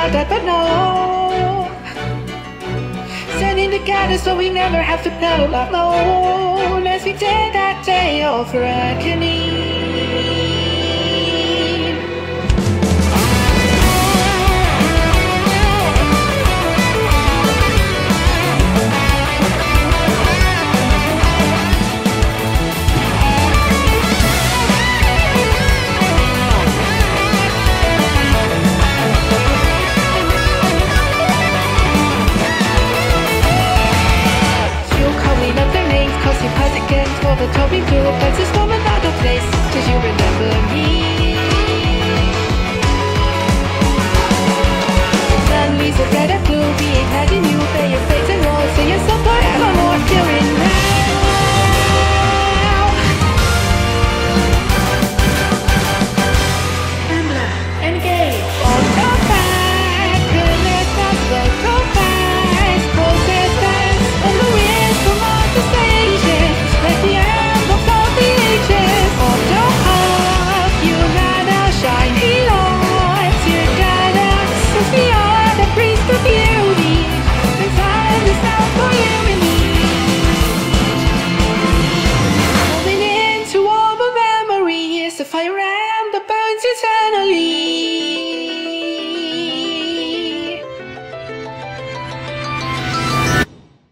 da da da no. Standing together so we never have to pedal up. No, let's be that day of reckoning. never told me to a this woman warmer than place. Did you remember me? eternally.